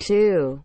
2